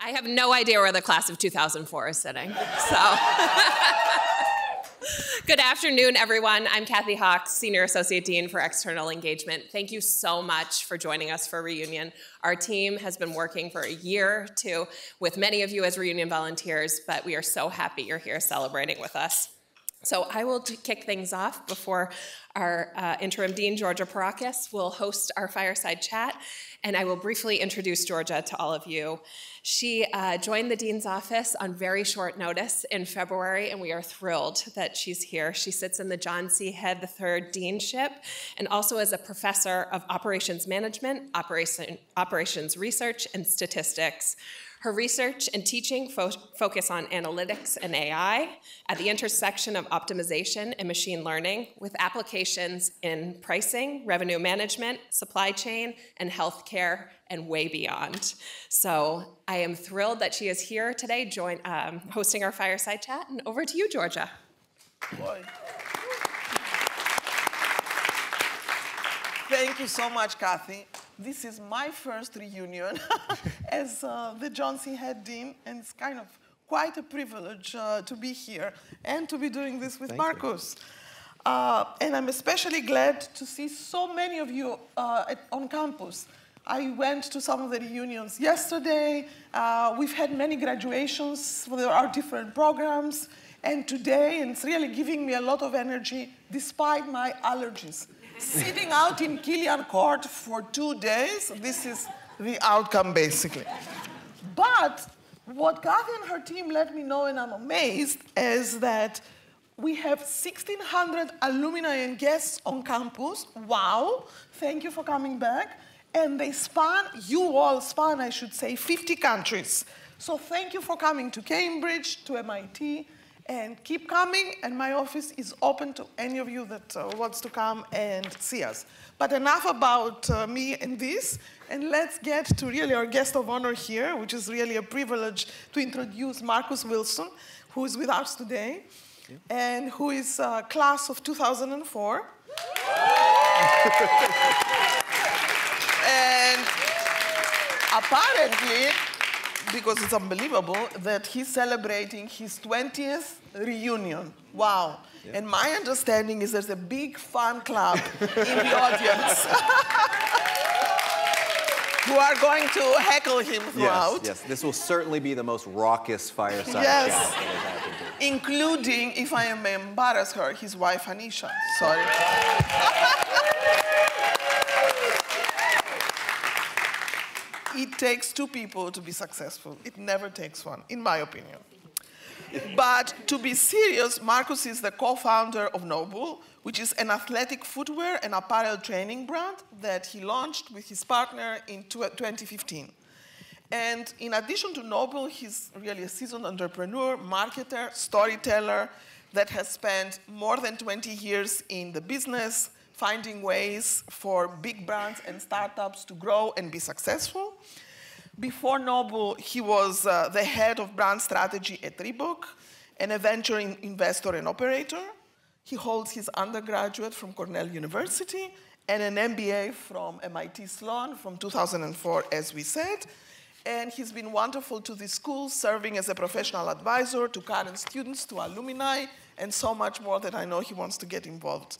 I have no idea where the class of 2004 is sitting. So, good afternoon, everyone. I'm Kathy Hawks, Senior Associate Dean for External Engagement. Thank you so much for joining us for Reunion. Our team has been working for a year or two with many of you as Reunion volunteers, but we are so happy you're here celebrating with us. So I will kick things off before our uh, interim dean, Georgia Perakis, will host our fireside chat, and I will briefly introduce Georgia to all of you. She uh, joined the dean's office on very short notice in February, and we are thrilled that she's here. She sits in the John C. Head III Deanship and also as a professor of operations management, operation, operations research, and statistics. Her research and teaching fo focus on analytics and AI at the intersection of optimization and machine learning with applications in pricing, revenue management, supply chain, and healthcare, and way beyond. So I am thrilled that she is here today, join, um, hosting our fireside chat. And over to you, Georgia. Boy. Thank you so much, Kathy. This is my first reunion as uh, the John C. Head Dean, and it's kind of quite a privilege uh, to be here and to be doing this with Thank Marcus. Uh, and I'm especially glad to see so many of you uh, at, on campus. I went to some of the reunions yesterday. Uh, we've had many graduations for our different programs. And today, and it's really giving me a lot of energy despite my allergies sitting out in Killian Court for two days, this is the outcome, basically. But what Kathy and her team let me know, and I'm amazed, is that we have 1,600 alumni and guests on campus. Wow, thank you for coming back. And they span, you all span, I should say, 50 countries. So thank you for coming to Cambridge, to MIT, and keep coming, and my office is open to any of you that uh, wants to come and see us. But enough about uh, me and this, and let's get to really our guest of honor here, which is really a privilege to introduce Marcus Wilson, who is with us today, and who is uh, class of 2004. and apparently, because it's unbelievable that he's celebrating his 20th reunion. Wow. And my understanding is there's a big fan club in the audience who are going to heckle him throughout. Yes, yes. This will certainly be the most raucous fireside yes. chat Including, if I may embarrass her, his wife Anisha. Sorry. it takes two people to be successful. It never takes one, in my opinion. but to be serious, Marcus is the co-founder of NOBULL, which is an athletic footwear and apparel training brand that he launched with his partner in 2015. And in addition to NOBULL, he's really a seasoned entrepreneur, marketer, storyteller that has spent more than 20 years in the business, finding ways for big brands and startups to grow and be successful. Before NOBULL, he was uh, the head of brand strategy at Reebok and a venture investor and operator. He holds his undergraduate from Cornell University and an MBA from MIT Sloan from 2004, as we said. And he's been wonderful to the school, serving as a professional advisor to current students, to alumni, and so much more that I know he wants to get involved.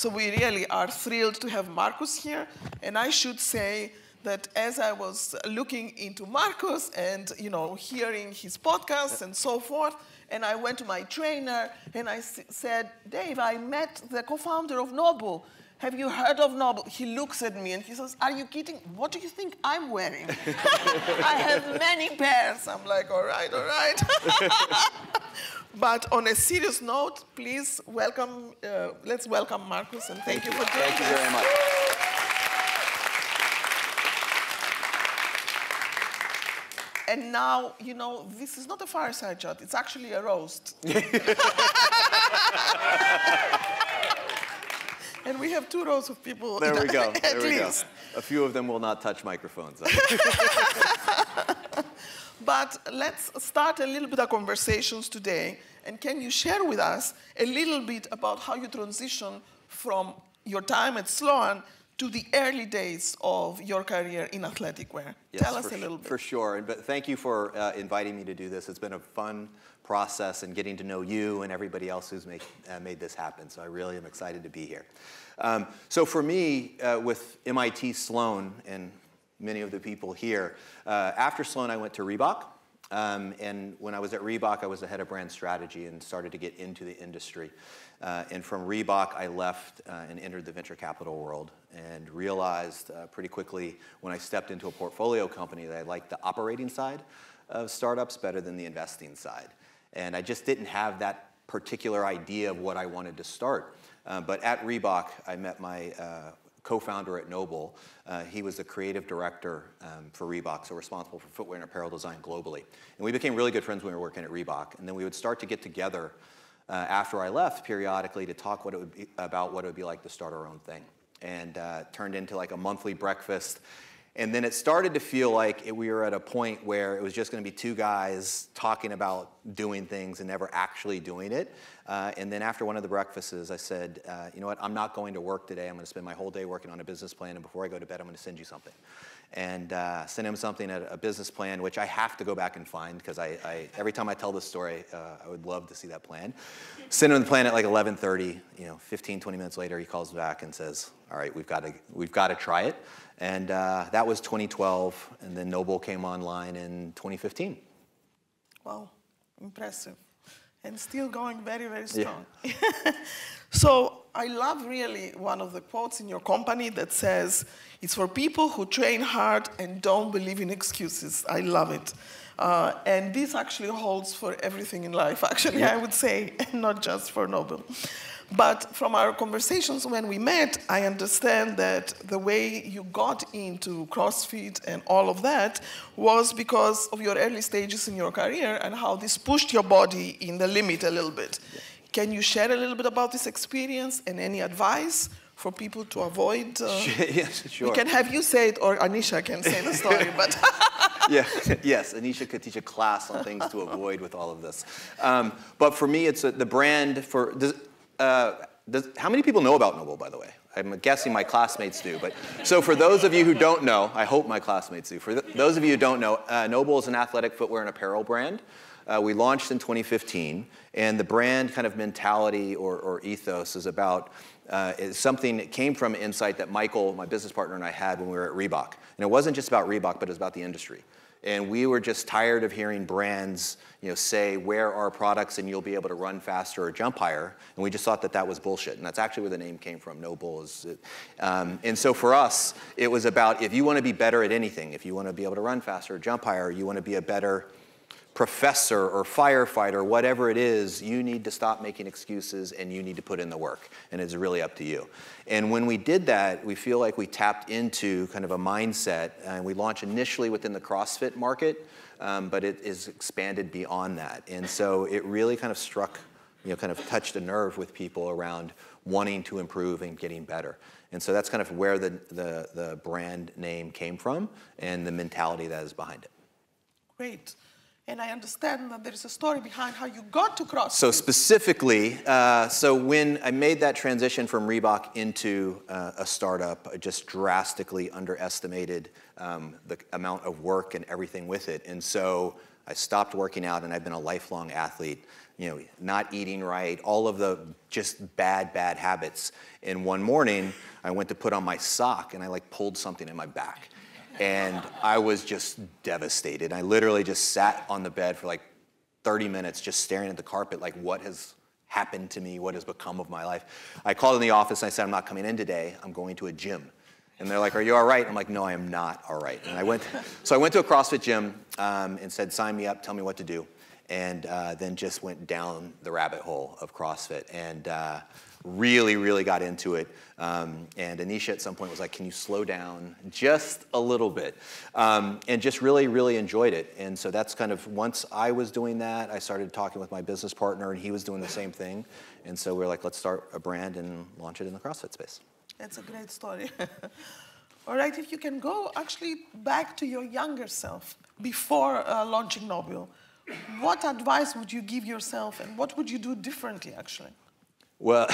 So we really are thrilled to have Marcus here. And I should say that as I was looking into Marcus and you know hearing his podcasts and so forth, and I went to my trainer and I said, Dave, I met the co-founder of NOBULL. Have you heard of NOBULL? He looks at me and he says, Are you kidding? What do you think I'm wearing? I have many pairs. I'm like, All right, all right. But on a serious note, please welcome, uh, let's welcome Marcus and thank, thank you, you for joining Thank you very much. And now, you know, this is not a fireside chat, it's actually a roast. and we have two rows of people. There we go. There we least. go. A few of them will not touch microphones. But let's start a little bit of conversations today. And can you share with us a little bit about how you transition from your time at Sloan to the early days of your career in athletic wear. Yes, Tell us a little bit. For sure, and but thank you for uh, inviting me to do this. It's been a fun process and getting to know you and everybody else who's make, uh, made this happen. So I really am excited to be here. Um, so for me, uh, with MIT Sloan and many of the people here, uh, after Sloan I went to Reebok. Um, and when I was at Reebok, I was the head of brand strategy and started to get into the industry. Uh, and from Reebok, I left uh, and entered the venture capital world and realized uh, pretty quickly when I stepped into a portfolio company that I liked the operating side of startups better than the investing side. And I just didn't have that particular idea of what I wanted to start. Uh, but at Reebok, I met my uh, co-founder at NOBULL. Uh, he was the creative director um, for Reebok, so responsible for footwear and apparel design globally. And we became really good friends when we were working at Reebok. And then we would start to get together uh, after I left periodically to talk what it would be, about what it would be like to start our own thing. And uh, turned into like a monthly breakfast and then it started to feel like it, we were at a point where it was just going to be two guys talking about doing things and never actually doing it. Uh, and then after one of the breakfasts, I said, uh, you know what, I'm not going to work today. I'm going to spend my whole day working on a business plan. And before I go to bed, I'm going to send you something. And uh, send him something, a, business plan, which I have to go back and find because I, I, every time I tell this story, uh, I would love to see that plan. Send him the plan at like 11:30. You know, 15, 20 minutes later, he calls back and says, "All right, we've got to, we've got to try it." And uh, that was 2012, and then NOBULL came online in 2015. Wow, impressive. And still going very, very strong. Yeah. so I love really one of the quotes in your company that says, it's for people who train hard and don't believe in excuses. I love it. Uh, and this actually holds for everything in life, actually, yeah. I would say, and not just for NOBULL. But from our conversations when we met, I understand that the way you got into CrossFit and all of that was because of your early stages in your career and how this pushed your body in the limit a little bit. Can you share a little bit about this experience and any advice for people to avoid? Uh, yes, sure. We can have you say it, or Anisha can say the story, but. yeah, yes, Anisha could teach a class on things to avoid with all of this. Um, but for me, it's a, the brand for. Does, uh, does, how many people know about NOBULL, by the way? I'm guessing my classmates do. But so for those of you who don't know, I hope my classmates do. For th those of you who don't know, uh, NOBULL is an athletic footwear and apparel brand. Uh, we launched in 2015, and the brand kind of mentality or, or ethos is about uh, is something that came from insight that Michael, my business partner, and I had when we were at Reebok. And it wasn't just about Reebok, but it was about the industry. And we were just tired of hearing brands you know, say, wear our products and you'll be able to run faster or jump higher. And we just thought that that was bullshit. And that's actually where the name came from, NOBULL. Is um, and so for us, it was about if you want to be better at anything, if you want to be able to run faster or jump higher, you want to be a better professor or firefighter, whatever it is, you need to stop making excuses and you need to put in the work. And it's really up to you. And when we did that, we feel like we tapped into kind of a mindset. And we launched initially within the CrossFit market, um, but it is expanded beyond that. And so it really kind of struck, you know, kind of touched a nerve with people around wanting to improve and getting better. And so that's kind of where the, the, the brand name came from and the mentality that is behind it. Great. And I understand that there's a story behind how you got to CrossFit. So specifically, uh, so when I made that transition from Reebok into uh, a startup, I just drastically underestimated um, the amount of work and everything with it. And so I stopped working out and I've been a lifelong athlete, you know, not eating right, all of the just bad, bad habits. And one morning, I went to put on my sock and I like pulled something in my back and I was just devastated. I literally just sat on the bed for like 30 minutes, just staring at the carpet, like, what has happened to me? What has become of my life? I called in the office and I said, I'm not coming in today. I'm going to a gym. And they're like, Are you all right? I'm like, No, I am not all right. And I went, so I went to a CrossFit gym um, and said, Sign me up, tell me what to do. And uh, then just went down the rabbit hole of CrossFit. And uh, really, really got into it. Um, and Anisha at some point was like, Can you slow down just a little bit? Um, and just really, really enjoyed it. And so that's kind of once I was doing that, I started talking with my business partner, and he was doing the same thing. And so we are like, Let's start a brand and launch it in the CrossFit space. That's a great story. All right, if you can go actually back to your younger self before uh, launching NOBULL, what advice would you give yourself and what would you do differently actually? Well,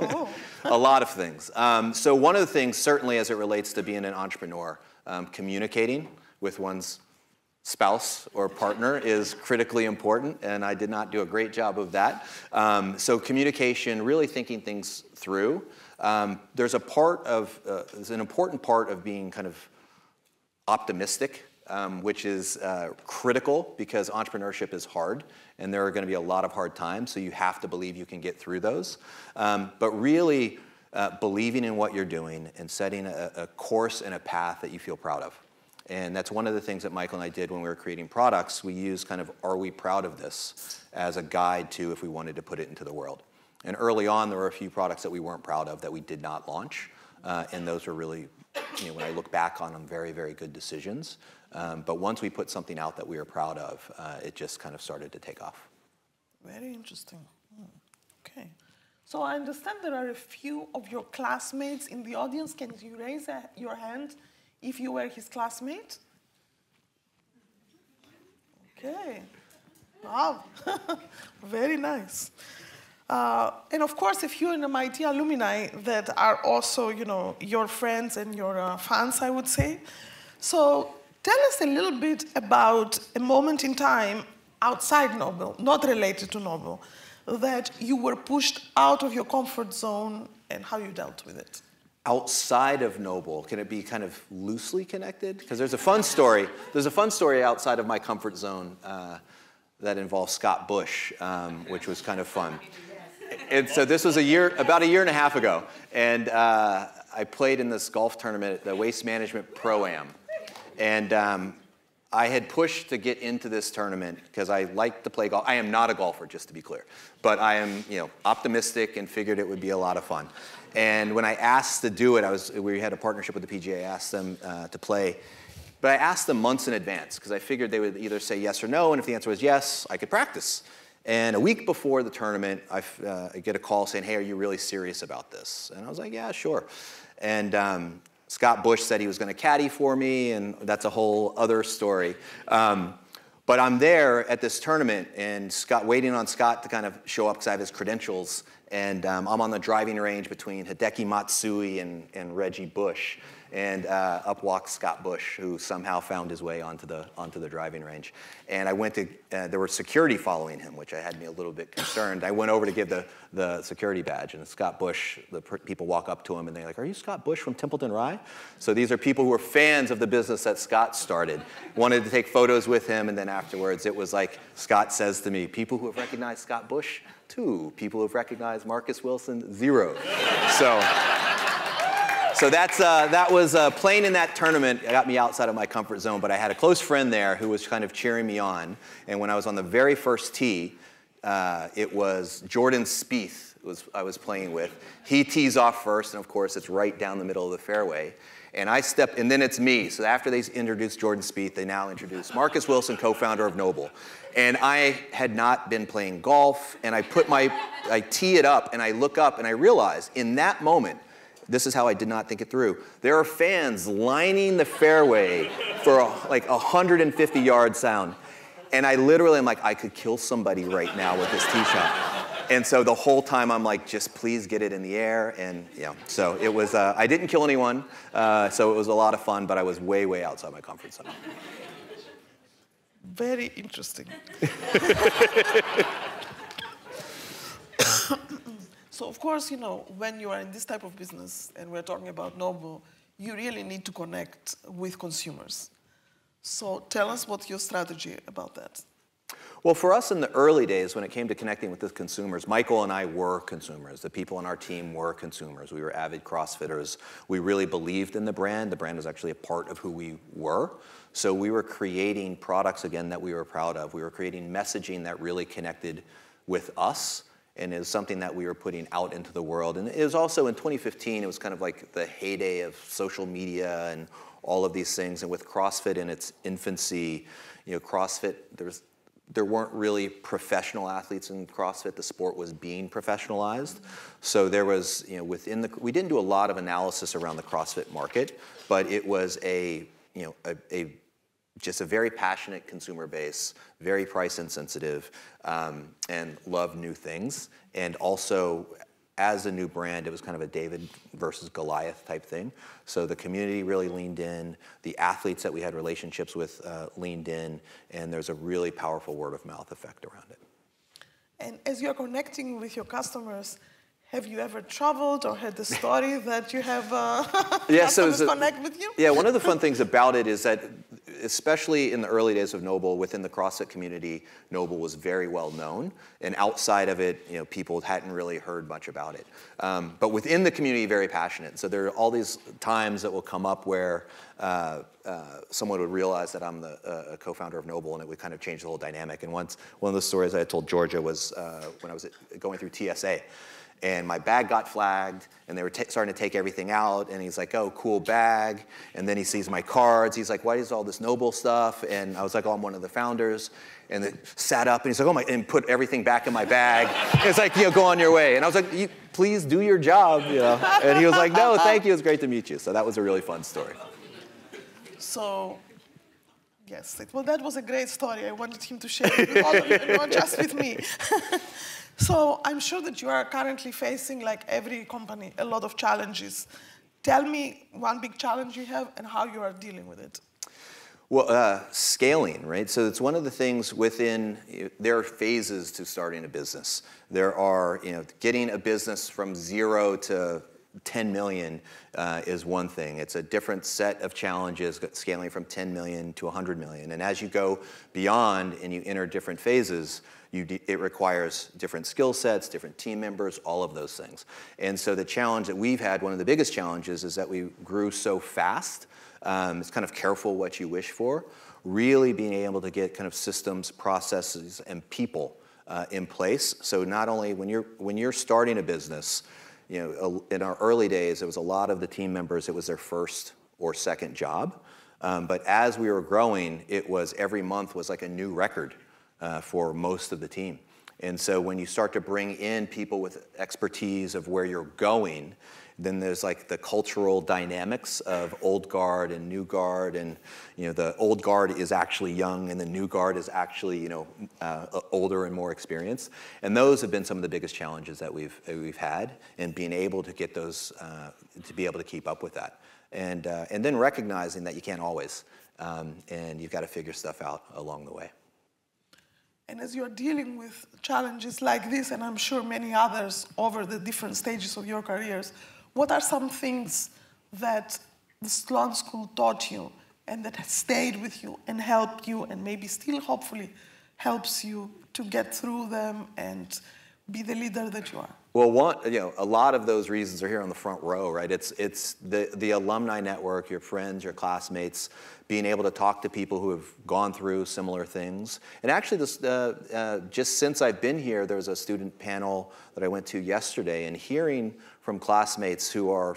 oh. a lot of things. Um, so one of the things, certainly as it relates to being an entrepreneur, um, communicating with one's spouse or partner is critically important, and I did not do a great job of that. Um, so communication, really thinking things through. Um, there's a part of, uh, there's an important part of being kind of optimistic, um, which is uh, critical because entrepreneurship is hard and there are going to be a lot of hard times, so you have to believe you can get through those. Um, but really, uh, believing in what you're doing and setting a, a, course and a path that you feel proud of. And that's one of the things that Michael and I did when we were creating products. We used kind of, are we proud of this, as a guide to if we wanted to put it into the world. And early on, there were a few products that we weren't proud of that we did not launch. Uh, and those were really, you know, when I look back on them, very, very good decisions. Um, but once we put something out that we were proud of, uh, it just kind of started to take off. Very interesting. Hmm. Okay. So I understand there are a few of your classmates in the audience. Can you raise a, your hand if you were his classmate? Okay. Wow. Very nice. Uh, and of course, if you're an MIT alumni that are also, you know, your friends and your uh, fans, I would say. So tell us a little bit about a moment in time outside NOBULL, not related to NOBULL, that you were pushed out of your comfort zone and how you dealt with it. Outside of NOBULL, can it be kind of loosely connected? Because there's a fun story. There's a fun story outside of my comfort zone uh, that involves Scott Bush, um, which was kind of fun and so this was a year, about a year and a half ago, and uh, I played in this golf tournament, the Waste Management Pro Am, and um, I had pushed to get into this tournament because I like to play golf. I am not a golfer, just to be clear, but I am, you know, optimistic and figured it would be a lot of fun. And when I asked to do it, I was, we had a partnership with the PGA. I asked them uh, to play, but I asked them months in advance because I figured they would either say yes or no, and if the answer was yes, I could practice. And a week before the tournament, I, uh, I, get a call saying, hey, are you really serious about this? And I was like, yeah, sure. And um, Scott Bush said he was going to caddy for me, and that's a whole other story. Um, but I'm there at this tournament, and Scott, waiting on Scott to kind of show up because I have his credentials. And um, I'm on the driving range between Hideki Matsui and, and Reggie Bush and uh, up walks Scott Bush, who somehow found his way onto the, onto the driving range. And I went to, uh, there was security following him, which I had me a little bit concerned. I went over to give the, the security badge, and Scott Bush, the people walk up to him and they're like, Are you Scott Bush from Templeton Rye? So these are people who are fans of the business that Scott started, wanted to take photos with him, and then afterwards it was like Scott says to me, People who have recognized Scott Bush, two. People have recognized Marcus Wilson, zero. so, so that's, uh, that was uh, playing in that tournament it got me outside of my comfort zone, but I had a close friend there who was kind of cheering me on. And when I was on the very first tee, uh, it was Jordan Spieth was, I was playing with. He tees off first, and of course, it's right down the middle of the fairway. And I step, and then it's me. So after they introduced Jordan Spieth, they now introduce Marcus Wilson, co-founder of NOBULL. And I had not been playing golf, and I put my, I tee it up, and I look up, and I realize in that moment, this is how I did not think it through. There are fans lining the fairway for a, like a 150 yard sound. And I literally am like, I could kill somebody right now with this tee shot. And so the whole time I'm like, just please get it in the air. And yeah, so it was, uh, I didn't kill anyone. Uh, so it was a lot of fun, but I was way, way outside my comfort zone. Very interesting. So of course, you know, when you are in this type of business and we're talking about NOBULL, you really need to connect with consumers. So tell us what's your strategy about that. Well, for us in the early days, when it came to connecting with the consumers, Michael and I were consumers. The people on our team were consumers. We were avid CrossFitters. We really believed in the brand. The brand was actually a part of who we were. So we were creating products, again, that we were proud of. We were creating messaging that really connected with us and is something that we were putting out into the world. And it was also in 2015, it was kind of like the heyday of social media and all of these things. And with CrossFit in its infancy, you know, CrossFit, there, was, there weren't really professional athletes in CrossFit. The sport was being professionalized. So there was, you know, within the, we didn't do a lot of analysis around the CrossFit market, but it was a, you know, a, a just a very passionate consumer base, very price insensitive, um, and love new things, and also as a new brand, it was kind of a David versus Goliath type thing. So the community really leaned in, the athletes that we had relationships with uh, leaned in, and there's a really powerful word of mouth effect around it. And as you're connecting with your customers, have you ever traveled or had the story that you have uh, yeah, customers so connect with you? Yeah, one of the fun things about it is that, especially in the early days of NOBULL, within the CrossFit community, NOBULL was very well known, and outside of it, you know, people hadn't really heard much about it. Um, but within the community, very passionate. So there are all these times that will come up where uh, uh, someone would realize that I'm the uh, co-founder of NOBULL, and it would kind of change the whole dynamic. And once, one of the stories I told Georgia was uh, when I was going through TSA and my bag got flagged and they were t- starting to take everything out and he's like oh cool bag. And then he sees my cards. He's like why is all this NOBULL stuff? And i was like oh i'm one of the founders. And it sat up and he's like oh my and put everything back in my bag. It's like you know go on your way. And i was like please do your job you know? And he was like no thank you. It's great to meet you. So that was a really fun story. So yes well that was a great story. I wanted him to share it with all of you not just with me So I'm sure that you are currently facing, like every company, a lot of challenges. Tell me one big challenge you have and how you are dealing with it. Well, uh, scaling, right? So it's one of the things within, there are phases to starting a business. There are, you know, getting a business from zero to 10 million uh, is one thing. It's a different set of challenges scaling from 10 million to 100 million. And as you go beyond and you enter different phases, it requires different skill sets, different team members, all of those things. And so the challenge that we've had, one of the biggest challenges, is that we grew so fast. Um, it's kind of careful what you wish for. Really being able to get kind of systems, processes, and people uh, in place. So not only when you're when you're starting a business, you know, in our early days, it was a lot of the team members. It was their first or second job. Um, but as we were growing, it was every month was like a new record uh, for most of the team. And so when you start to bring in people with expertise of where you're going, then there's like the cultural dynamics of old guard and new guard, and you know the old guard is actually young, and the new guard is actually you know uh, older and more experienced. And those have been some of the biggest challenges that we've we've had, and being able to get those uh, to be able to keep up with that, and uh, and then recognizing that you can't always, um, and you've got to figure stuff out along the way. And as you're dealing with challenges like this, and I'm sure many others over the different stages of your careers, what are some things that the Sloan School taught you and that has stayed with you and helped you and maybe still hopefully helps you to get through them and be the leader that you are? Well, one, you know, a lot of those reasons are here on the front row, right? It's, it's the, the alumni network, your friends, your classmates, being able to talk to people who have gone through similar things. And actually, this, uh, uh, just since I've been here, there was a student panel that I went to yesterday, and hearing from classmates who are,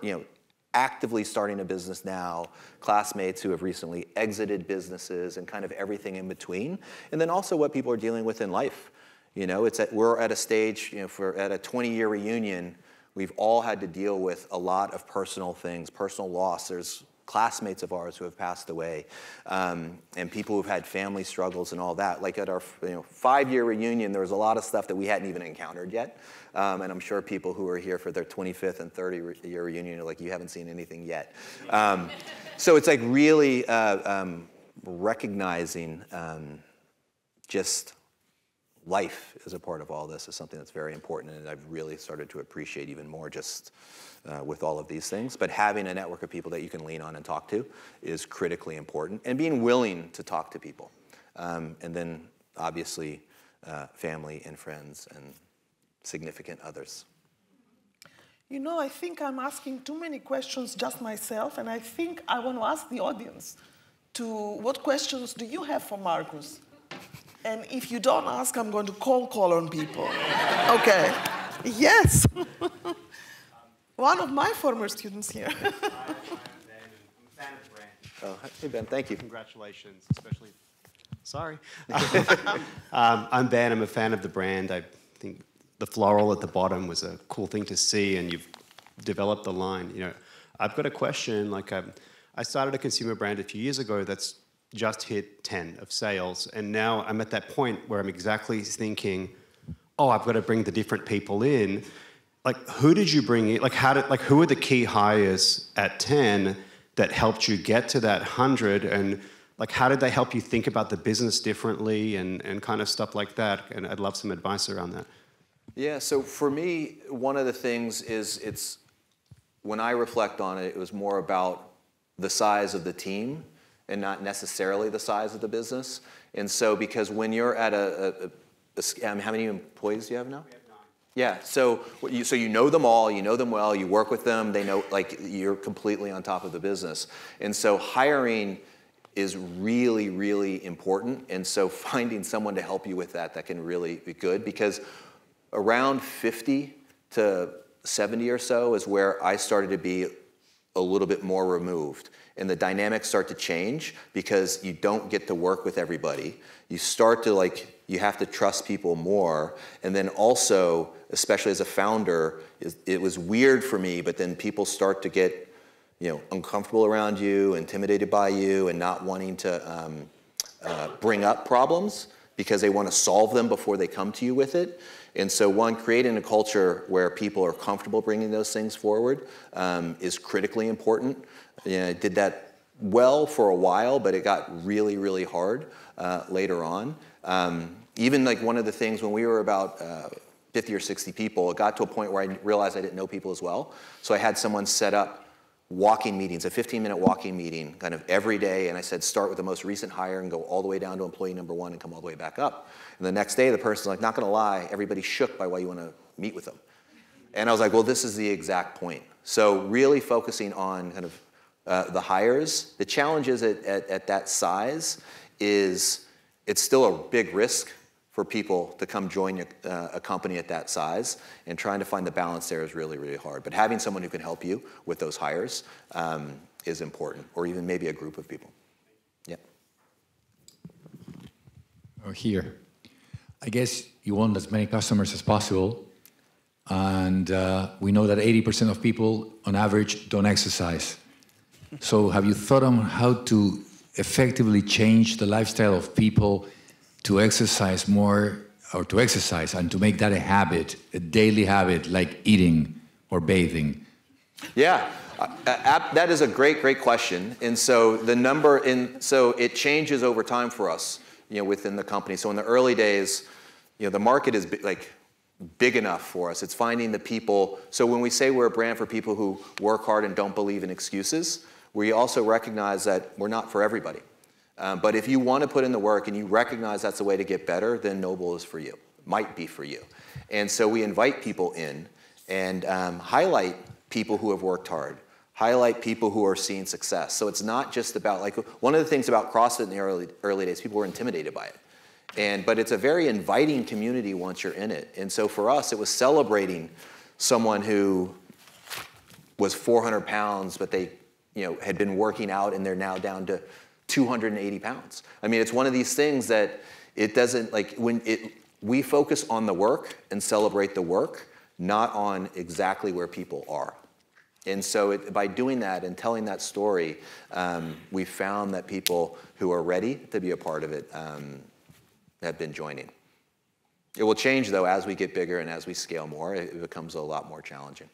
you know, actively starting a business now, classmates who have recently exited businesses, and kind of everything in between. And then also what people are dealing with in life. You know, it's at, we're at a stage, you know, for at a 20-year reunion, we've all had to deal with a lot of personal things, personal loss. There's classmates of ours who have passed away, um, and people who've had family struggles and all that. Like at our you know, five-year reunion, there was a lot of stuff that we hadn't even encountered yet. Um, and I'm sure people who are here for their 25th and 30-year reunion are like, you haven't seen anything yet. Um, so it's like really uh, um, recognizing um, just life as a part of all this is something that's very important, and I've really started to appreciate even more just uh, with all of these things. But having a network of people that you can lean on and talk to is critically important, and being willing to talk to people. Um, and then, obviously, uh, family and friends and significant others. You know, I think I'm asking too many questions just myself, and I think I want to ask the audience to what questions do you have for Marcus? And if you don't ask, I'm going to call call on people. okay. Yes. One of my former students here. oh, hey Ben, thank you. Congratulations, especially. Sorry. um, I'm Ben. I'm a fan of the brand. I think the floral at the bottom was a cool thing to see, and you've developed the line. You know, I've got a question. Like, I, um, I started a consumer brand a few years ago that's just hit 10 of sales. And now I'm at that point where I'm exactly thinking, oh, I've got to bring the different people in. like who did you bring in? Like how did like who were the key hires at ten that helped you get to that hundred and like how did they help you think about the business differently and, and kind of stuff like that and i'd love some advice around that yeah so for me one of the things is it's when i reflect on it it was more about the size of the team and not necessarily the size of the business and so because when you're at a, a, a, um, how many employees do you have now yeah, so you, so you know them all, you know them well, you work with them, they know, like, you're completely on top of the business. And so hiring is really, really important. And so finding someone to help you with that that can really be good because around 50 to 70 or so is where I started to be a little bit more removed. And the dynamics start to change because you don't get to work with everybody. You start to like, you have to trust people more. And then also, especially as a founder, it was weird for me, but then people start to get you know, uncomfortable around you, intimidated by you, and not wanting to um, uh, bring up problems because they want to solve them before they come to you with it. And so, one, creating a culture where people are comfortable bringing those things forward um, is critically important. You know, I did that well for a while, but it got really, really hard uh, later on. Um, even like one of the things when we were about uh, 50 or 60 people, it got to a point where I realized I didn't know people as well. So I had someone set up walking meetings, a 15 minute walking meeting kind of every day. And I said, start with the most recent hire and go all the way down to employee number one and come all the way back up. And the next day, the person's like, not gonna lie, everybody's shook by why you wanna meet with them. And I was like, well, this is the exact point. So really focusing on kind of uh, the hires. The challenges at, at, at that size is it's still a big risk for people to come join a, uh, a, company at that size. And trying to find the balance there is really, really hard. But having someone who can help you with those hires um, is important, or even maybe a group of people. Yeah. Or here. I guess you want as many customers as possible. And uh, we know that 80% of people, on average, don't exercise. So, have you thought on how to effectively change the lifestyle of people to exercise more or to exercise and to make that a habit, a daily habit like eating or bathing? Yeah, that is a great, great question. And so the number in, so it changes over time for us, you know, within the company. So in the early days, you know, the market is like big enough for us. It's finding the people. So when we say we're a brand for people who work hard and don't believe in excuses, we also recognize that we're not for everybody. Um, but if you want to put in the work and you recognize that's the way to get better, then NOBULL is for you, might be for you. And so we invite people in and um, highlight people who have worked hard, highlight people who are seeing success. So it's not just about, like, one of the things about CrossFit in the early, early days, people were intimidated by it. And, but it's a very inviting community once you're in it. And so for us, it was celebrating someone who was 400 pounds, but they you know, had been working out and they're now down to 280 pounds. I mean, it's one of these things that it doesn't like when it we focus on the work and celebrate the work, not on exactly where people are. And so, it, by doing that and telling that story, um, we found that people who are ready to be a part of it um, have been joining. It will change, though, as we get bigger and as we scale more. It becomes a lot more challenging.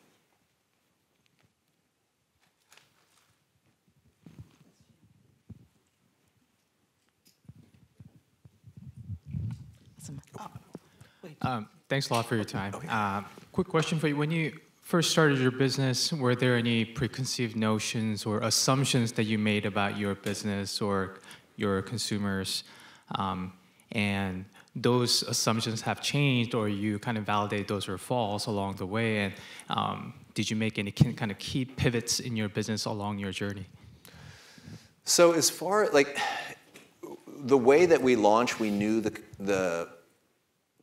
Um, thanks a lot for your time. Uh, quick question for you. When you first started your business, were there any preconceived notions or assumptions that you made about your business or your consumers? Um, and those assumptions have changed, or you kind of validate those are false along the way. And um, did you make any kind of key pivots in your business along your journey? So as far like the way that we launched, we knew the the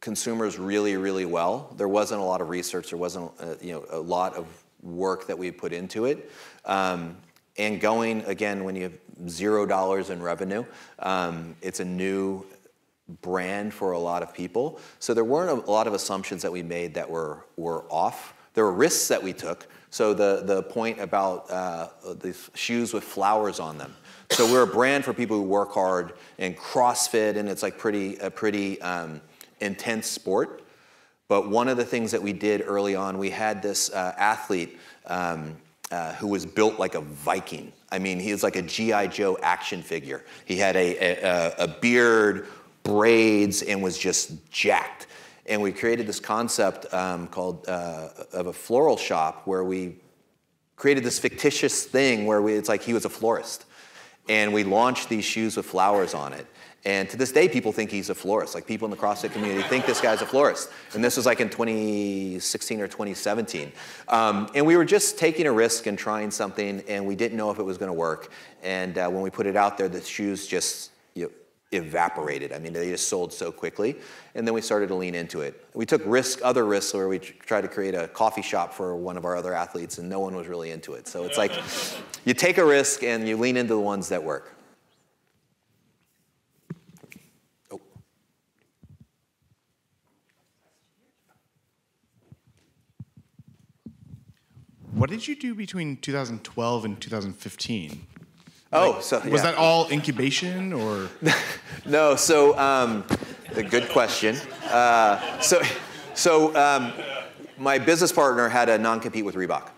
consumers really, really well. There wasn't a lot of research. There wasn't a, uh, you know, a lot of work that we put into it. Um, and going, again, when you have zero dollars in revenue, um, it's a new brand for a lot of people. So there weren't a, lot of assumptions that we made that were, were off. There were risks that we took. So the, the point about uh, the shoes with flowers on them. So we're a brand for people who work hard and CrossFit, and it's like pretty, a pretty, um, intense sport. But one of the things that we did early on, we had this uh, athlete um, uh, who was built like a Viking. I mean, he was like a G.I. Joe action figure. He had a, a, a beard, braids, and was just jacked. And we created this concept um, called uh, of a floral shop where we created this fictitious thing where we, it's like he was a florist. And we launched these shoes with flowers on it. And to this day, people think he's a florist. Like people in the CrossFit community think this guy's a florist. And this was like in 2016 or 2017. Um, and we were just taking a risk and trying something, and we didn't know if it was going to work. And uh, when we put it out there, the shoes just you know, evaporated. I mean, they just sold so quickly. And then we started to lean into it. We took risk, other risks, where we tried to create a coffee shop for one of our other athletes, and no one was really into it. So it's like you take a risk and you lean into the ones that work. What did you do between 2012 and 2015? Oh, so Was that all incubation or? No, so um, a good question. Uh, so, so um, my business partner had a non-compete with Reebok,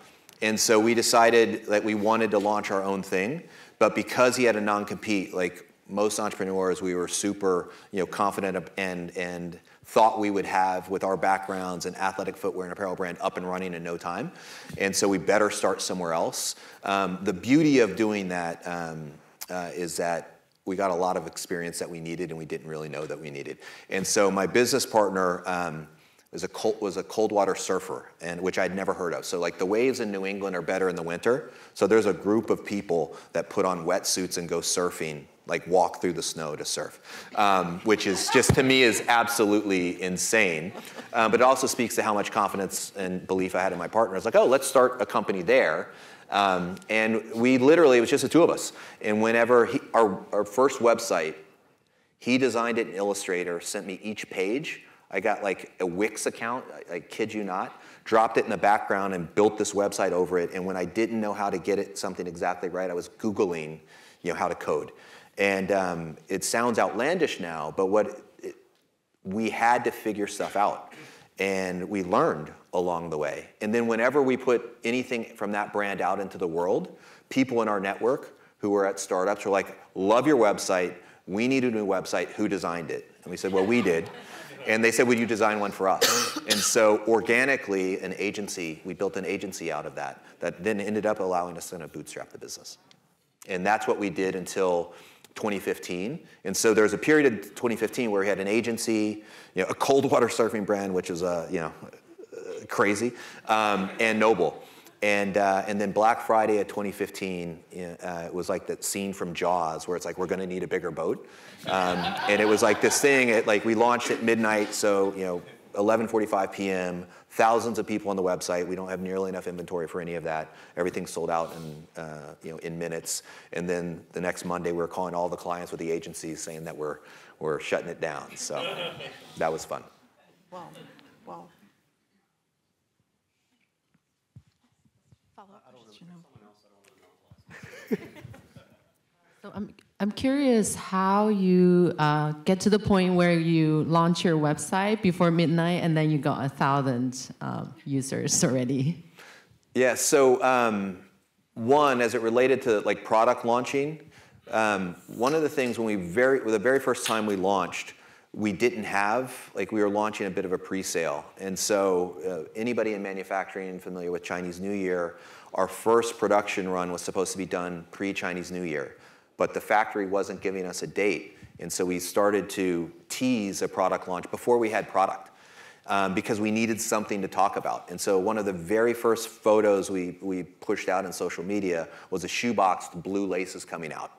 and so we decided that we wanted to launch our own thing. But because he had a non-compete, like most entrepreneurs, we were super, you know, confident and and thought we would have with our backgrounds and athletic footwear and apparel brand up and running in no time. And so we better start somewhere else. Um, the beauty of doing that um, uh, is that we got a lot of experience that we needed and we didn't really know that we needed. And so my business partner um, was, a cold, was a cold water surfer, and, which I'd never heard of. So like the waves in New England are better in the winter. So there's a group of people that put on wetsuits and go surfing like walk through the snow to surf, um, which is just to me is absolutely insane. Um, but it also speaks to how much confidence and belief I had in my partner. It's like, oh, let's start a company there. Um, and we literally, it was just the two of us. And whenever he, our, our first website, he designed it in Illustrator, sent me each page. I got like a Wix account, I, I kid you not, dropped it in the background and built this website over it. And when I didn't know how to get it something exactly right, I was Googling, you know, how to code. And um, it sounds outlandish now, but what it, we had to figure stuff out. And we learned along the way. And then whenever we put anything from that brand out into the world, people in our network who were at startups were like, love your website. We need a new website. Who designed it? And we said, well, we did. And they said, would you design one for us? and so organically, an agency, we built an agency out of that, that then ended up allowing us to kind of bootstrap the business. And that's what we did until 2015. And so there was a period in 2015 where we had an agency, you know, a cold water surfing brand, which is, uh, you know, uh, crazy, um, and NOBULL. And, uh, and then Black Friday of 2015, uh, it was like that scene from Jaws where it's like, we're gonna need a bigger boat. Um, and it was like this thing, it, like we launched at midnight, so, you know, 11:45 p.m. Thousands of people on the website. We don't have nearly enough inventory for any of that. Everything's sold out in uh, you know in minutes. And then the next Monday, we we're calling all the clients with the agencies saying that we're we're shutting it down. So that was fun. Wow. Wow. So I'm, I'm curious how you uh, get to the point where you launch your website before midnight and then you got a thousand um, users already. Yeah. So um, one, as it related to like product launching, um, one of the things when we very the very first time we launched, we didn't have like we were launching a bit of a pre-sale, and so uh, anybody in manufacturing familiar with Chinese New Year, our first production run was supposed to be done pre-Chinese New Year but the factory wasn't giving us a date. And so we started to tease a product launch before we had product um, because we needed something to talk about. And so one of the very first photos we, we pushed out in social media was a shoebox with blue laces coming out.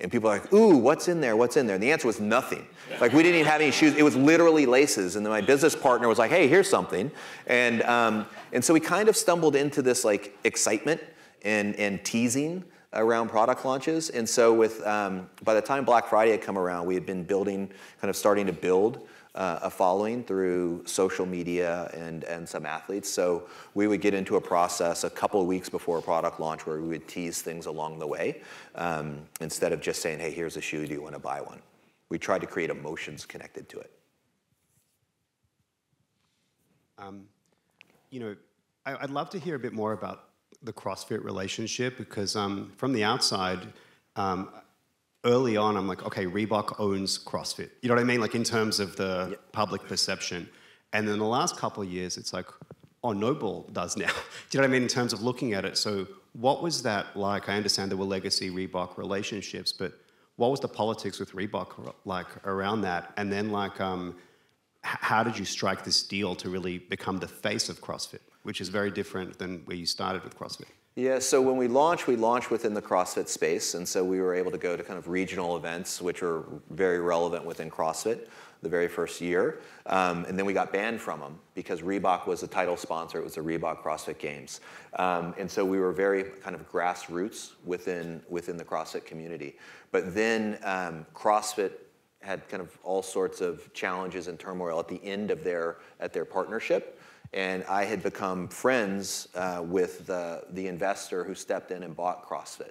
And people are like, ooh, what's in there? What's in there? And the answer was nothing. Like, we didn't even have any shoes. It was literally laces. And then my business partner was like, hey, here's something. And, um, and so we kind of stumbled into this like excitement and, and teasing around product launches. And so with, um, by the time Black Friday had come around, we had been building, kind of starting to build uh, a following through social media and, and some athletes. So we would get into a process a couple of weeks before a product launch where we would tease things along the way um, instead of just saying, hey, here's a shoe, do you want to buy one? We tried to create emotions connected to it. Um, you know, I, would love to hear a bit more about the CrossFit relationship because um, from the outside, um, early on, I'm like, okay, Reebok owns CrossFit. You know what I mean? Like in terms of the yep. public perception. And then the last couple of years, it's like, oh, NOBULL does now. Do you know what I mean? In terms of looking at it. So, what was that like? I understand there were legacy Reebok relationships, but what was the politics with Reebok like around that? And then, like, um, how did you strike this deal to really become the face of CrossFit, which is very different than where you started with CrossFit? Yeah, so when we launched, we launched within the CrossFit space, and so we were able to go to kind of regional events, which are very relevant within CrossFit the very first year. Um, and then we got banned from them because Reebok was the title sponsor. It was the Reebok CrossFit Games. Um, and so we were very kind of grassroots within, within the CrossFit community. But then um, CrossFit had kind of all sorts of challenges and turmoil at the end of their, at their partnership. And I had become friends uh, with the, the investor who stepped in and bought CrossFit.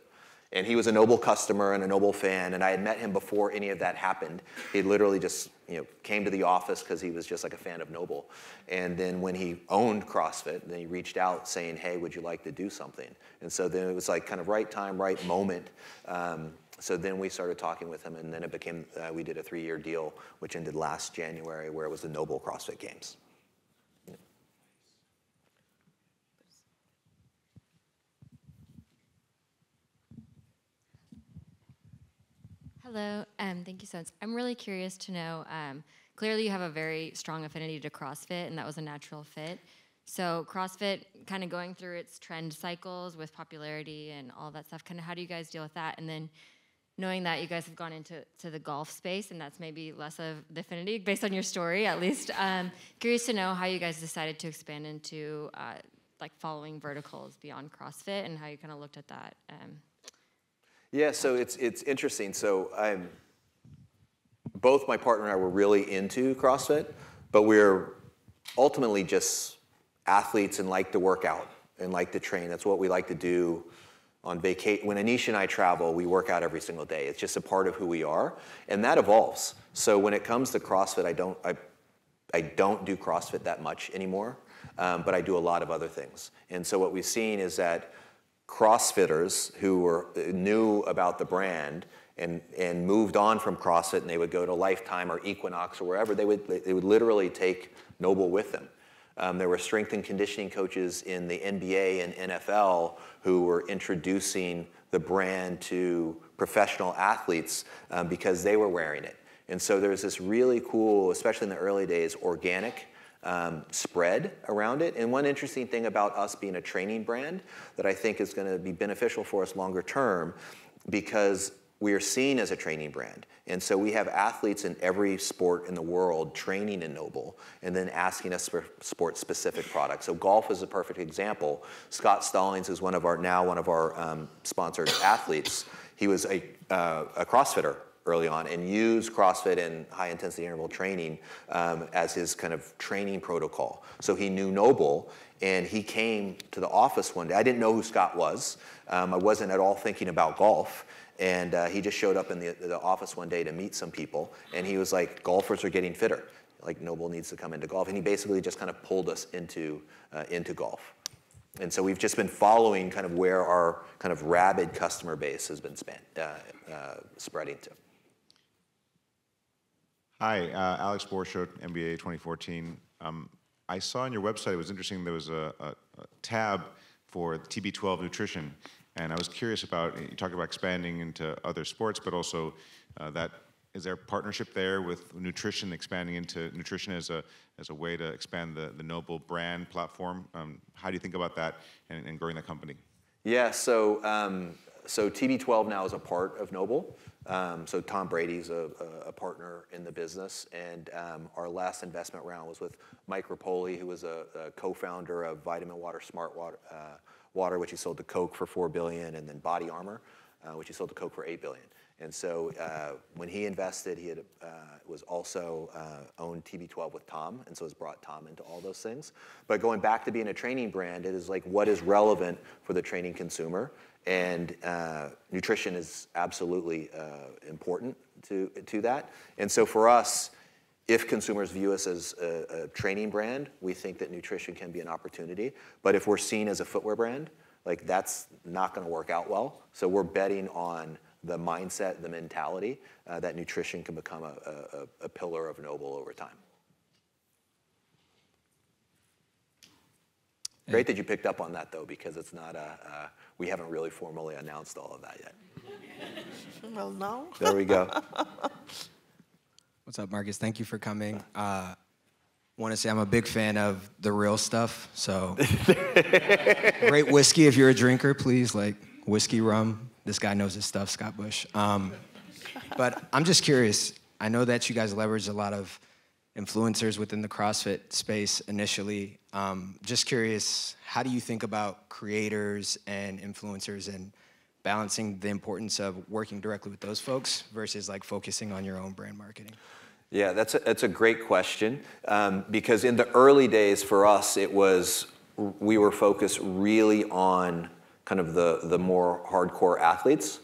And he was a NOBULL customer and a NOBULL fan, and I had met him before any of that happened. He literally just you know, came to the office because he was just like a fan of NOBULL. And then when he owned CrossFit, then he reached out saying, hey, would you like to do something? And so then it was like kind of right time, right moment. Um, so then we started talking with him, and then it became, uh, we did a three-year deal, which ended last January, where it was the NOBULL CrossFit Games. Hello, um, thank you so much. I'm really curious to know. Um, clearly, you have a very strong affinity to CrossFit, and that was a natural fit. So, CrossFit kind of going through its trend cycles with popularity and all that stuff. Kind of, how do you guys deal with that? And then, knowing that you guys have gone into to the golf space, and that's maybe less of the affinity based on your story, at least. Um, curious to know how you guys decided to expand into uh, like following verticals beyond CrossFit, and how you kind of looked at that. Um, yeah, so it's, it's interesting. So I'm, both my partner and I were really into CrossFit, but we're ultimately just athletes and like to work out and like to train. That's what we like to do on vacation. When Anish and I travel, we work out every single day. It's just a part of who we are, and that evolves. So when it comes to CrossFit, I don't, I, I don't do CrossFit that much anymore, um, but I do a lot of other things. And so what we've seen is that CrossFitters who were, knew about the brand and, and moved on from CrossFit and they would go to Lifetime or Equinox or wherever, they would, they would literally take NOBULL with them. Um, there were strength and conditioning coaches in the NBA and NFL who were introducing the brand to professional athletes um, because they were wearing it. And so there's this really cool, especially in the early days, organic um, spread around it. And one interesting thing about us being a training brand that I think is going to be beneficial for us longer term because we are seen as a training brand. And so we have athletes in every sport in the world training in NOBULL and then asking us for sport specific products. So golf is a perfect example. Scott Stallings is one of our, now one of our um, sponsored athletes. He was a, uh, a CrossFitter early on and use CrossFit and high intensity interval training um, as his kind of training protocol. So he knew NOBULL and he came to the office one day. I didn't know who Scott was. Um, I wasn't at all thinking about golf. And uh, he just showed up in the, the office one day to meet some people. And he was like, golfers are getting fitter. Like NOBULL needs to come into golf. And he basically just kind of pulled us into, uh, into golf. And so we've just been following kind of where our kind of rabid customer base has been spent, uh, uh spreading to. Hi, uh, Alex Borchert, MBA 2014. Um, I saw on your website, it was interesting, there was a, a, a tab for TB12 nutrition. And I was curious about, you talked about expanding into other sports, but also uh, that, is there a partnership there with nutrition, expanding into nutrition as a, as a way to expand the, the NOBULL brand platform? Um, how do you think about that and, and growing the company? Yeah, so, um, so TB12 now is a part of NOBULL. Um, so Tom Brady's a, a, partner in the business, and um, our last investment round was with Mike Repole, who was a, co-founder of Vitamin Water Smart Water, uh, Water, which he sold to Coke for four billion, and then Body Armor, uh, which he sold to Coke for eight billion. And so uh, when he invested, he had, was also owned TB12 with Tom, and so has brought Tom into all those things. But going back to being a training brand, it is like what is relevant for the training consumer. And uh, nutrition is absolutely uh, important to, to that. And so for us, if consumers view us as a, a, training brand, we think that nutrition can be an opportunity. But if we're seen as a footwear brand, like that's not going to work out well. So we're betting on the mindset, the mentality uh, that nutrition can become a, a, a pillar of NOBULL over time. Great that you picked up on that though, because it's not a, uh, we haven't really formally announced all of that yet. Well, no. There we go. What's up, Marcus? Thank you for coming. Uh, Want to say I'm a big fan of the real stuff. So, great whiskey if you're a drinker, please. Like whiskey, rum. This guy knows his stuff, Scott Bush. Um, but I'm just curious. I know that you guys leveraged a lot of influencers within the CrossFit space initially. Um, just curious, how do you think about creators and influencers and balancing the importance of working directly with those folks versus like focusing on your own brand marketing? Yeah, that's a, that's a great question um, because in the early days for us, it was we were focused really on kind of the, the more hardcore athletes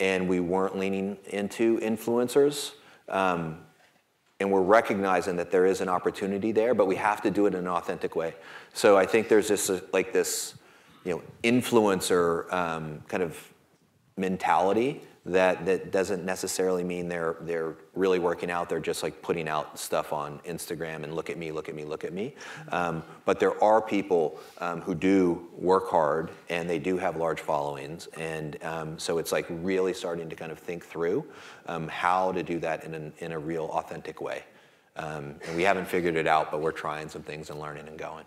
and we weren't leaning into influencers. Um, and we're recognizing that there is an opportunity there, but we have to do it in an authentic way. So I think there's this uh, like this, you know, influencer um, kind of mentality that that doesn't necessarily mean they're they're really working out. They're just like putting out stuff on Instagram and look at me, look at me, look at me. Um, but there are people um, who do work hard and they do have large followings, and um, so it's like really starting to kind of think through um, how to do that in an, in a real authentic way. Um, and we haven't figured it out, but we're trying some things and learning and going.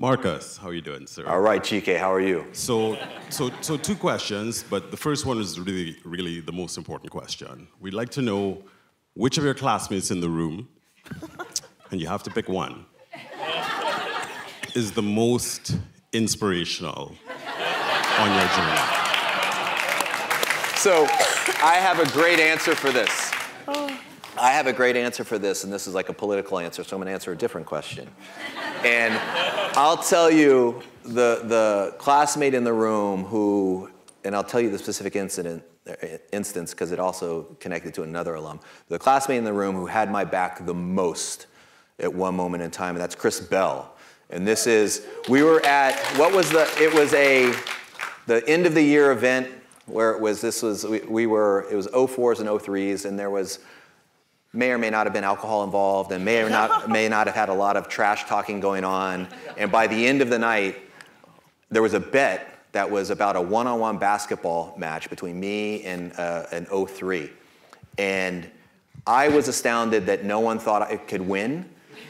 Marcus, how are you doing, sir? All right, Chike, how are you? So, so, so two questions, but the first one is really, really the most important question. We'd like to know which of your classmates in the room, and you have to pick one, is the most inspirational on your journey. So, I have a great answer for this. I have a great answer for this, and this is like a political answer, so I'm to answer a different question. And I'll tell you the, the classmate in the room who, and I'll tell you the specific incident, instance because it also connected to another alum. The classmate in the room who had my back the most at one moment in time, and that's Chris Bell. And this is, we were at, what was the, it was a, the end of the year event where it was, this was, we, we were, it was 04s and 03s, and there was, may or may not have been alcohol involved and may or not may not have had a lot of trash talking going on. And by the end of the night there was a bet that was about a one-on-one basketball match between me and uh, an 03 and i was astounded that no one thought i could win.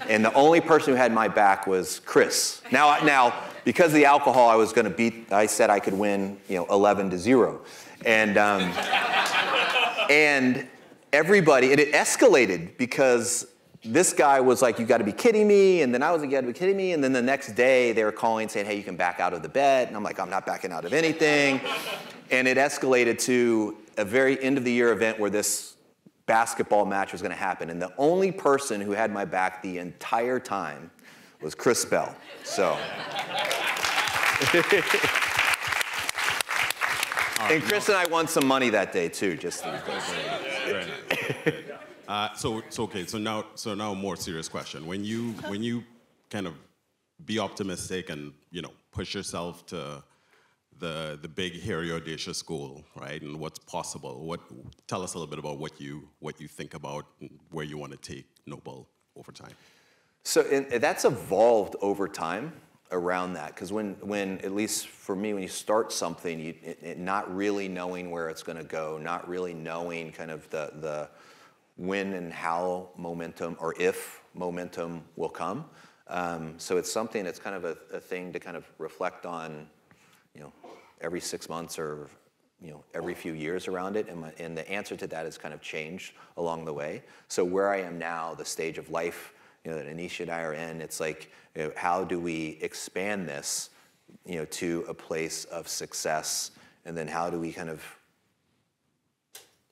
And the only person who had my back was chris. Now now because of the alcohol i was going to beat i said i could win you know 11 to 0 and um, and everybody, and it escalated because this guy was like, you got to be kidding me. And then I was like, you got to be kidding me. And then the next day they were calling saying, hey, you can back out of the bet. And I'm like, I'm not backing out of anything. and it escalated to a very end of the year event where this basketball match was going to happen. And the only person who had my back the entire time was Chris Bell. So. and Chris and I won some money that day too, just. Uh, so, so okay. So now, so now, a more serious question. When you, when you, kind of, be optimistic and you know push yourself to the the big, hairy, audacious goal, right? And what's possible. What? Tell us a little bit about what you what you think about where you want to take NOBULL over time. So and that's evolved over time around that because when, when at least for me when you start something you, it, it not really knowing where it's going to go not really knowing kind of the, the when and how momentum or if momentum will come. Um, so it's something it's kind of a, a, thing to kind of reflect on you know every six months or you know every few years around it and, my, and the answer to that has kind of changed along the way. So where i am now the stage of life you know, that Anisha and I are in, it's like you know, how do we expand this, you know, to a place of success, and then how do we kind of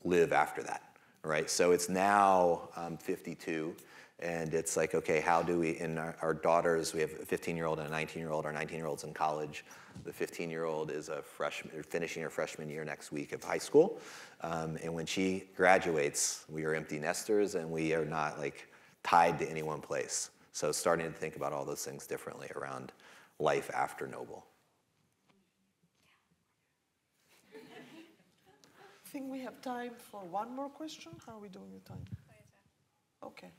live after that, right? So it's now I'm 52, And it's like, okay, how do we, in our, our daughters, we have a 15 year old and a 19 year old. Our 19 year old's in college. The 15 year old is a freshman, finishing her freshman year next week of high school. Um, and when she graduates, we are empty nesters and we are not like tied to any one place. So starting to think about all those things differently around life after NOBULL. I think we have time for one more question. How are we doing with time? Okay.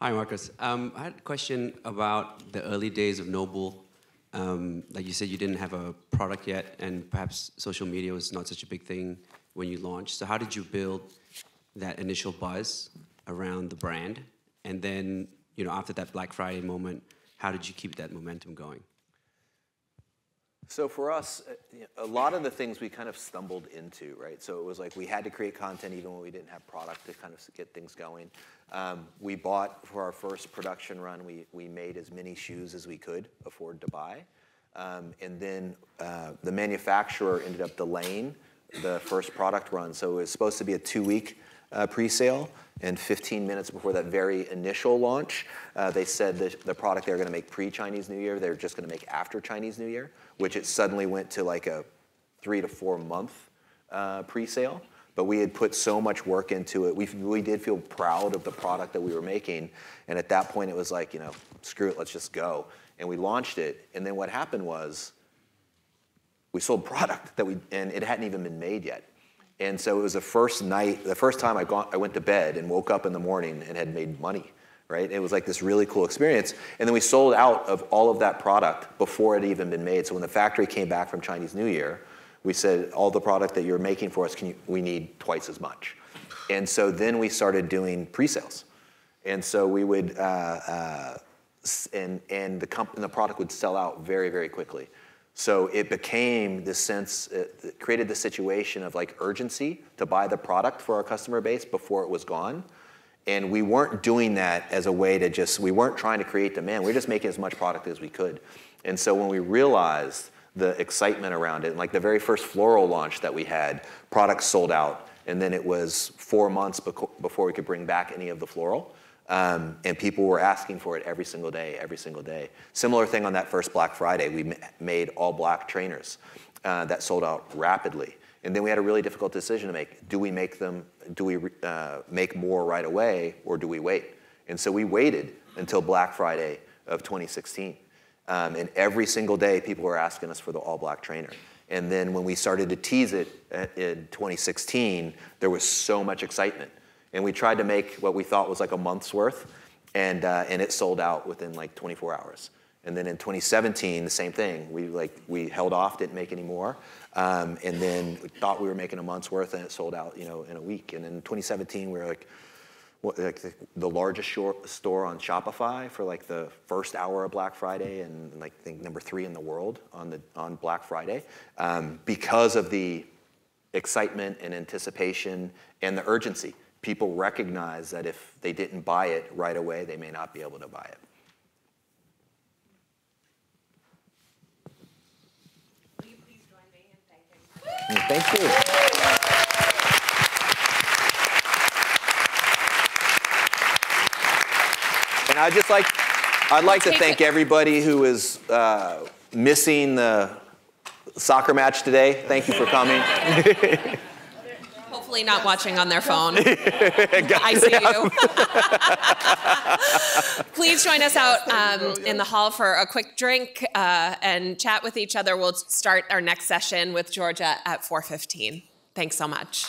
Hi, Marcus. Um, I had a question about the early days of NOBULL. Um, like you said, you didn't have a product yet, and perhaps social media was not such a big thing when you launched. So, how did you build that initial buzz around the brand? And then, you know, after that Black Friday moment, how did you keep that momentum going? So for us, a lot of the things we kind of stumbled into, right? So it was like we had to create content even when we didn't have product to kind of get things going. Um, we bought for our first production run, we, we made as many shoes as we could afford to buy. Um, and then uh, the manufacturer ended up delaying the first product run. So it was supposed to be a two week uh, pre-sale, and 15 minutes before that very initial launch, uh, they said that the product they were going to make pre-Chinese New Year, they were just going to make after Chinese New Year, which it suddenly went to like a three to four month uh, pre-sale. But we had put so much work into it. We, we did feel proud of the product that we were making. And at that point, it was like, you know, screw it, let's just go. And we launched it. And then what happened was we sold product that we, and it hadn't even been made yet. And so it was the first night, the first time I, I went to bed and woke up in the morning and had made money, right? It was like this really cool experience. And then we sold out of all of that product before it even been made. So when the factory came back from Chinese New Year, we said, all the product that you're making for us, you, we need twice as much. And so then we started doing pre-sales. And so we would, uh, uh, and, and, the comp- and the product would sell out very, very quickly. So it became this sense, uh, it created the situation of like urgency to buy the product for our customer base before it was gone. And we weren't doing that as a way to just, we weren't trying to create demand. We were just making as much product as we could. And so when we realized the excitement around it, and like the very first floral launch that we had, products sold out. And then it was four months before we could bring back any of the floral. Um, and people were asking for it every single day, every single day. Similar thing on that first Black Friday. We made all black trainers uh, that sold out rapidly. And then we had a really difficult decision to make. Do we make them, do we uh, make more right away, or do we wait? And so we waited until Black Friday of 2016. Um, and every single day, people were asking us for the all black trainer. And then when we started to tease it uh, in 2016, there was so much excitement. And we tried to make what we thought was like a month's worth, and, uh, and it sold out within like 24 hours. And then in 2017, the same thing. We like we held off, didn't make any more, um, and then thought we were making a month's worth, and it sold out, you know, in a week. And in 2017, we were like, what, like the, the, largest short store on Shopify for like the first hour of Black Friday, and like think number three in the world on the on Black Friday, um, because of the excitement and anticipation and the urgency people recognize that if they didn't buy it right away, they may not be able to buy it. Will you please join me in thanking Thank you. And I'd just like, I'd like to thank everybody who is uh, missing the soccer match today. Thank you for coming. hopefully not watching on their phone. I see you. Please join us out um, in the hall for a quick drink uh, and chat with each other. We'll start our next session with Georgia at 4:15. Thanks so much.